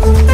Thank